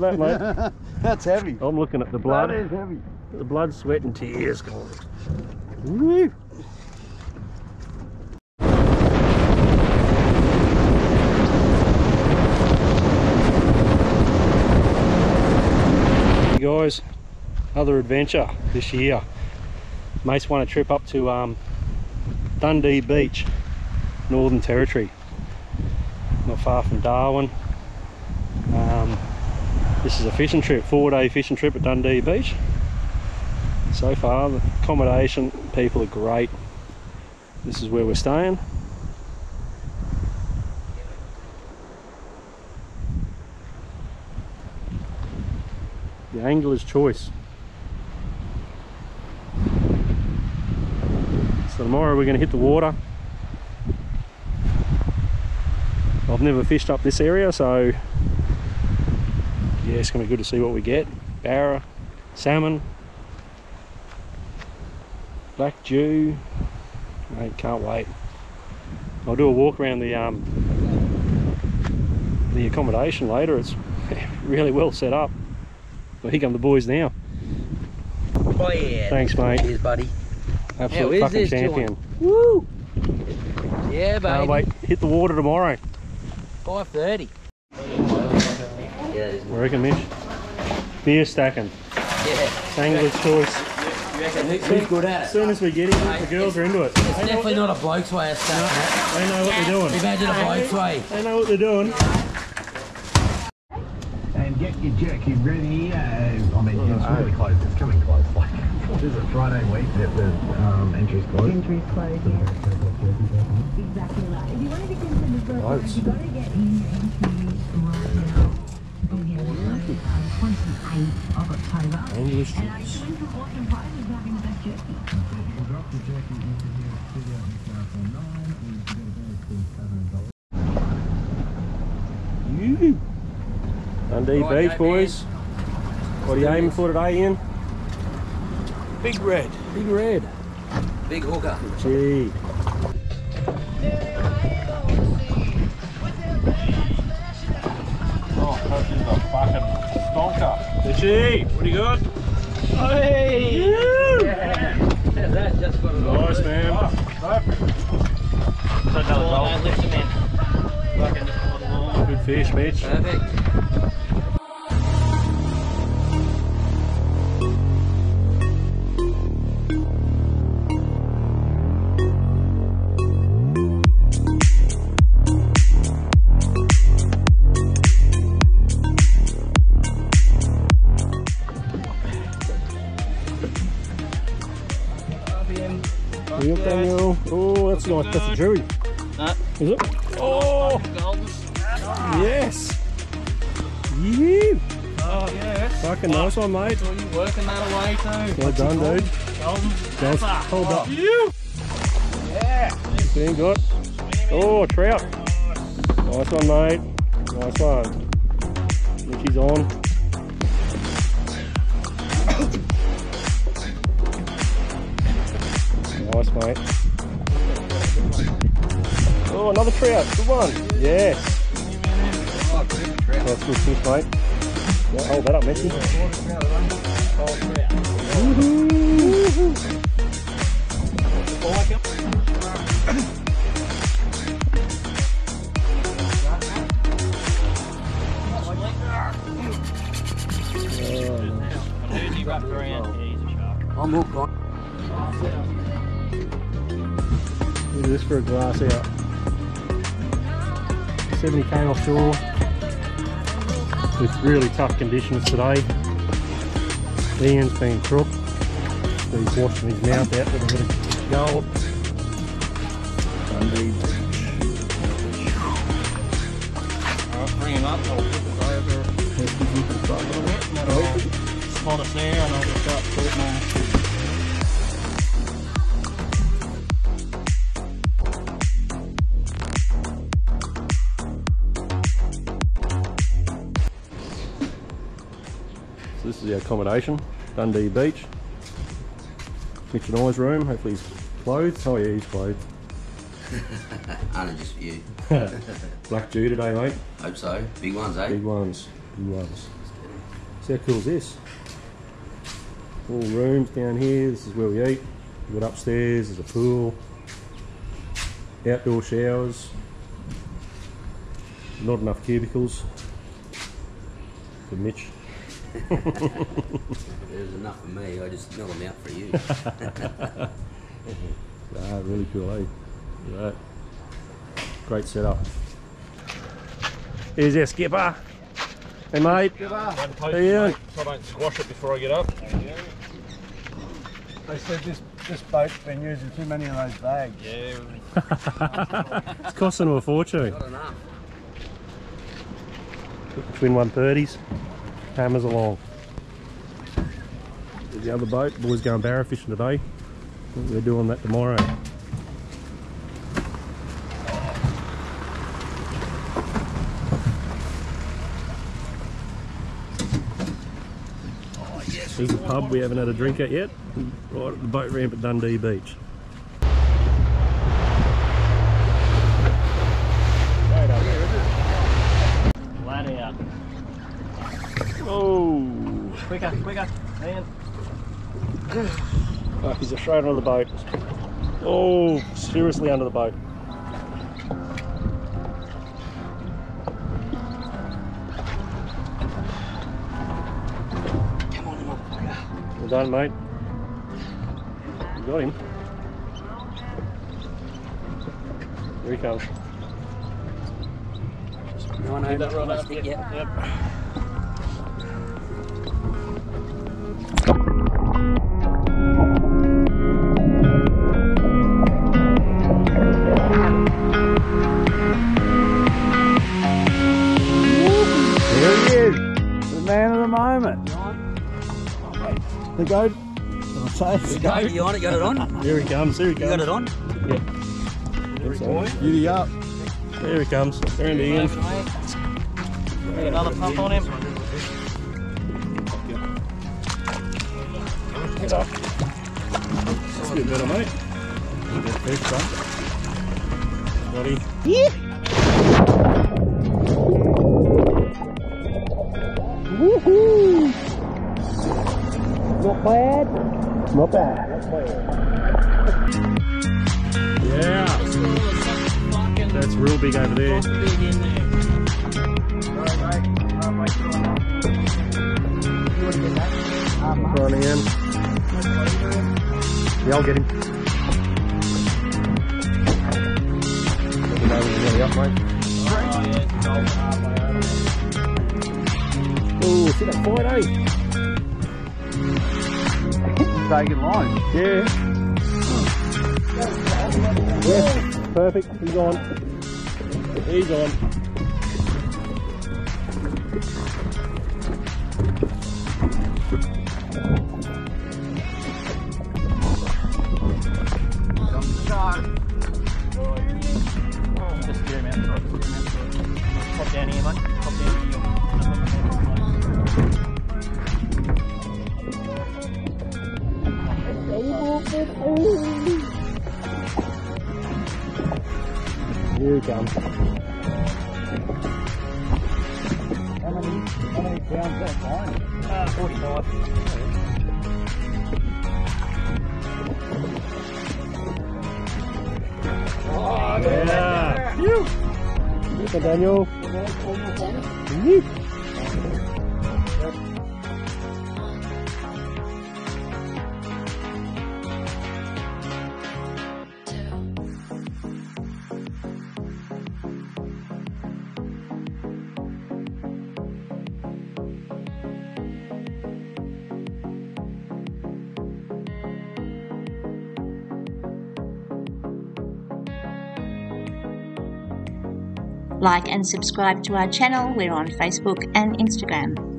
that, mate. That's heavy. I'm looking at the blood. That is heavy. The blood, sweat, and tears. Woo. Guys, another adventure this year. Mates want a trip up to um, Dundee Beach, Northern Territory. Not far from Darwin. Um, this is a fishing trip, four day fishing trip at Dundee Beach. So far, the accommodation, people are great. This is where we're staying. The angler's choice. So tomorrow we're going to hit the water. I've never fished up this area, so yeah, it's going to be good to see what we get. Barra, salmon, black jew. Mate, can't wait. I'll do a walk around the um, the accommodation later. It's really well set up. Well, here come the boys now. Oh, yeah. Thanks, mate. Cheers, buddy. Absolute fucking champion. Woo! Yeah, baby. Can't wait. Hit the water tomorrow. 5.30. You reckon, Mish? Beer stacking. Yeah. Sangler's choice. Who's good at it? As soon as we get it, the girls are into it. It's they definitely not a bloke's way of stacking They know what they're doing. Imagine a bloke's way. They know what they're doing. And get your jerky ready. Uh, I mean, oh, it's really close. It's coming close. Like, what is a Friday week that the um, entry's closed? Entry's closed. Exactly right. If you want to get into the you've got to get in right now. We have 28th of October. Angler's And are you choice. doing some awesome prizes grabbing that jerky? We'll drop the jerky into here, figure out this now for nine, and you can get a very cool seven dollars. You. Dundee Right, Beach, boys. What are you aiming for today, Ian? Big red. Big red. Big hooker. Gee. Richie, what do you got? Hey! Yeah, that just got it. Nice, man. Oh, no, lift him in. Fucking just put it on. Good fish, Mitch. Perfect. You Daniel? Oh, that's nice. That's a jury. No. Is it? Oh! oh, yes. You. Oh yes. Fucking nice one, mate. So you working that away too? Well done, dude. Golden. Guys, hold up. Yeah. Been good. Oh, trout. Nice one, mate. Nice one. Richie's on. Nice, mate. Oh, another trout. Good one. Yes. That's good fish, mate. Yeah, hold that up, Messi. Woohoo. Wrapped around. Yeah, he's a shark. I'm hooked on. Look at this for a glass out. 70k offshore with really tough conditions today. Ian's been crook, he's washing his mouth out with a bit of gold. Bring him up. I'll it over. That'll us there and I'll just start putting is the accommodation, Dundee Beach. Mitch and I's room, hopefully he's clothed. Oh yeah, he's clothed. Only just for you. Black Jew today, mate. Hope so. Big ones, eh? Big ones, big ones. So how cool is this? All rooms down here. This is where we eat. We've got upstairs. There's a pool. Outdoor showers. Not enough cubicles for Mitch. There's enough for me. I just mill them out for you. Ah, really cool, eh? Look at that. Great setup. Here's our skipper. Hey mate. How you doing? So I don't squash it before I get up. They said this this boat's been using too many of those bags. Yeah. It's costing them a fortune. Not enough. Twin 130s. Hammers along. There's the other boat. Boys going barra fishing today. We're doing that tomorrow. There's a pub we haven't had a drink at yet. Right at the boat ramp at Dundee Beach. Flat out. Oh! Quicker, quicker. Man. Oh, he's a straight under the boat. Oh, seriously under the boat. Come on, you motherfucker. Well done, mate. You got him. Here he comes. No, no, that right up. Yep. Yep. The goat. I'll say it's the goat. you on it? Got it on? Here he comes. Here he You got it on? Giddy up. There he comes. There he is. Get another pump on him. Get up. That's a bit better, mate. First one. Got him. Not bad. Yeah. That's real big over there. Big in. Running in. Yeah, I'll get him. Let me know when you're nearly up, mate. Oh, see that fight, eh? Line. Yeah. Yeah, perfect. He's on. He's on. Comes. How many, how many pounds that line? Uh, 45. Yeah. You. Yes, Daniel. Yeet. Like and subscribe to our channel. We're on Facebook and Instagram.